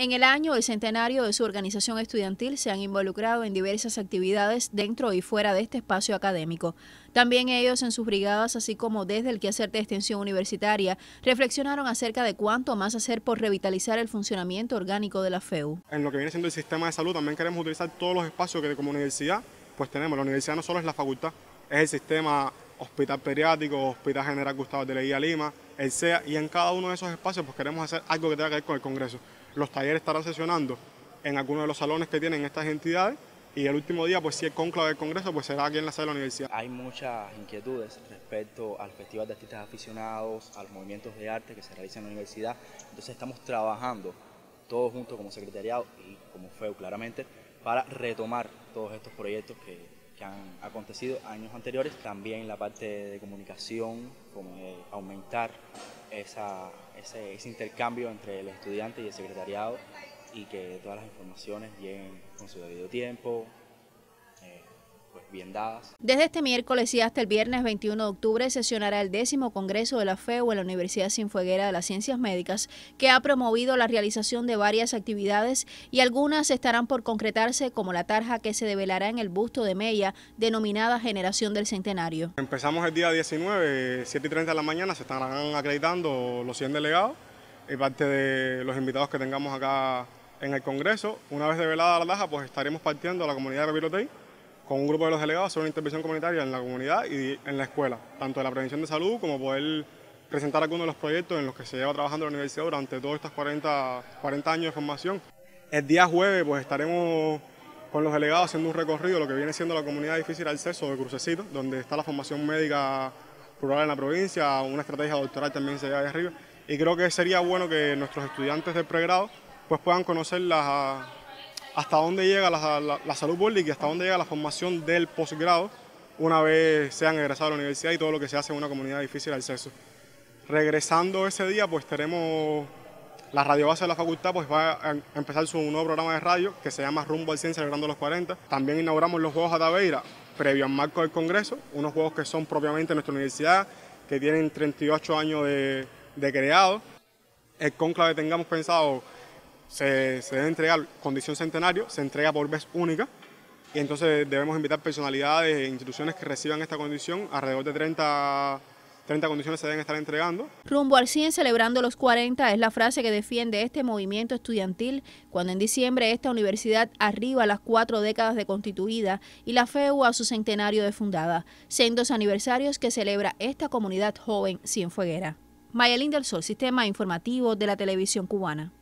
En el año del centenario de su organización estudiantil se han involucrado en diversas actividades dentro y fuera de este espacio académico. También ellos en sus brigadas, así como desde el quehacer de extensión universitaria, reflexionaron acerca de cuánto más hacer por revitalizar el funcionamiento orgánico de la FEU. En lo que viene siendo el sistema de salud también queremos utilizar todos los espacios que como universidad pues tenemos. La universidad no solo es la facultad, es el sistema hospital pediátrico, hospital general Gustavo de Leguía Lima, el SEA, y en cada uno de esos espacios pues queremos hacer algo que tenga que ver con el Congreso. Los talleres estarán sesionando en algunos de los salones que tienen estas entidades y el último día, pues si el conclave del Congreso, pues será aquí en la sede de la universidad. Hay muchas inquietudes respecto al Festival de Artistas Aficionados, a los movimientos de arte que se realizan en la universidad. Entonces estamos trabajando todos juntos como secretariado y como FEU claramente para retomar todos estos proyectos que, han acontecido años anteriores. También la parte de comunicación, como aumentar esa, ese, intercambio entre el estudiante y el secretariado y que todas las informaciones lleguen con su debido tiempo, pues bien dadas. Desde este miércoles y hasta el viernes 21 de octubre sesionará el décimo Congreso de la FEU en la Universidad Sinfueguera de las Ciencias Médicas, que ha promovido la realización de varias actividades y algunas estarán por concretarse como la tarja que se develará en el busto de Mella, denominada Generación del Centenario. Empezamos el día 19, 7 y 30 de la mañana, se estarán acreditando los 100 delegados y parte de los invitados que tengamos acá en el Congreso. Una vez develada la taja, pues estaremos partiendo a la comunidad de Papilotei con un grupo de los delegados hacer una intervención comunitaria en la comunidad y en la escuela, tanto de la prevención de salud como poder presentar algunos de los proyectos en los que se lleva trabajando la universidad durante todos estos 40, 40 años de formación. El día jueves pues estaremos con los delegados haciendo un recorrido, lo que viene siendo la comunidad difícil al acceso de Crucecito, donde está la formación médica rural en la provincia, una estrategia doctoral también se lleva de arriba. Y creo que sería bueno que nuestros estudiantes del pregrado pues puedan conocer hasta dónde llega la, salud pública y hasta dónde llega la formación del posgrado una vez sean egresados a la universidad y todo lo que se hace en una comunidad difícil de acceso. Regresando ese día, pues tenemos la radio base de la facultad, pues va a empezar su nuevo programa de radio que se llama Rumbo al 100 celebrando los 40. También inauguramos los Juegos Ataveira previo al marco del Congreso, unos juegos que son propiamente nuestra universidad, que tienen 38 años de, de creado. El conclave tengamos pensado se, debe entregar condición centenario, se entrega por vez única y entonces debemos invitar personalidades e instituciones que reciban esta condición, alrededor de 30, 30 condiciones se deben estar entregando. Rumbo al 100 celebrando los 40 es la frase que defiende este movimiento estudiantil cuando en diciembre esta universidad arriba las cuatro décadas de constituida y la FEU a su centenario de fundada, sendos aniversarios que celebra esta comunidad joven cienfueguera. Mayalín del Sol, Sistema Informativo de la Televisión Cubana.